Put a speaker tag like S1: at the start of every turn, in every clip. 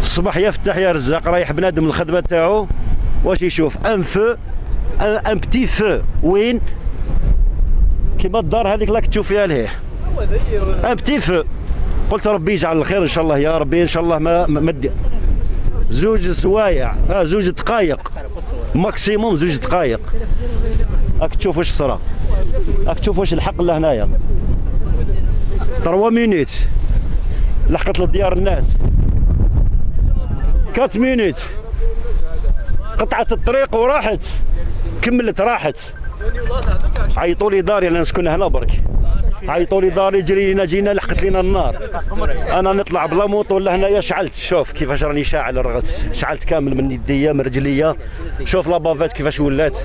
S1: الصباح يفتح يا رزاق رايح بنادم الخدمة تاعو. واش يشوف؟ un feu un petit feu. وين؟ كيما الدار هذيك راك تشوف فيها لهيه. un petit feu. قلت ربي يجعل الخير إن شاء الله يا ربي إن شاء الله ما دي- زوج سوايع. آه زوج دقائق maximum زوج دقائق راك تشوف واش صرا. راك تشوف واش الحق له هنايا. 3 minutes. لحقت لديار الناس. 4 minutes. قطعت الطريق وراحت. كملت راحت. عيطوا لي داري أنا نسكن هنا برك. عيطوا لي داري جري لنا جينا لحقت لنا النار. أنا نطلع ب la moto لهنايا شعلت. شوف كيفاش راني شاعل شعلت كامل من يديا من رجليا. شوف la bavette كيفاش ولات.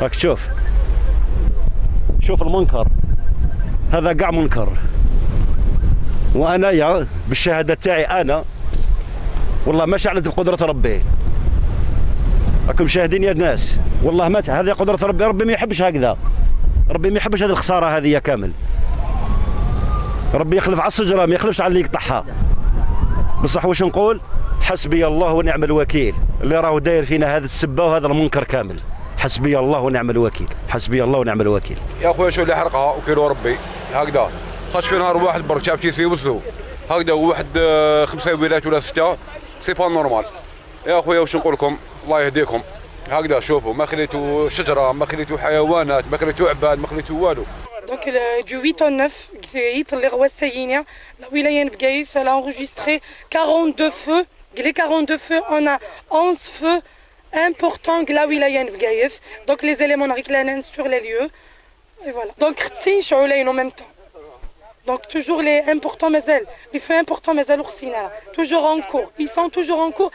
S1: راك تشوف. شوف المنكر. هذا كاع منكر. وانايا بالشهادة تاعي أنا والله ما شعلت بقدره ربي. راكم شاهدين يا ناس والله ما هذه قدرة ربي ربي ما يحبش هكذا. ربي ما يحبش هذه الخسارة هذه كامل. ربي يخلف على الشجره ما يخلفش على اللي يقطعها. بصح واش نقول؟ حسبي الله ونعم الوكيل. اللي راهو داير فينا هذا السبة وهذا المنكر كامل. حسبي الله ونعم الوكيل. حسبي الله ونعم الوكيل.
S2: يا خويا شو اللي حرقها؟ وكيلو ربي. هكذا. خاش في نهار واحد برك شاف كيسي وزو هكذا واحد آه، خمسة ويلات ولا ستة. سي با نورمال. يا خويا واش نقول لكم الله يهديكم. هكذا شوفوا. ما خليتوا شجرة ما خليتوا حيوانات ما خليتوا عباد ما خليتوا والو.
S3: Donc le- du 8 au 9, Gzeit, les rois Seynia, la wilaya Bgaïf, elle a enregistré. 42 feux. Les 42 feux, on a 11 feux. Importants que la wilaya Bgaïf. Donc les éléments réclament sur les lieux. Et voilà. Donc Shaoulayn en même temps. Donc toujours les importants mazal, les feux importants Khsina, toujours en cours. Ils sont toujours en cours.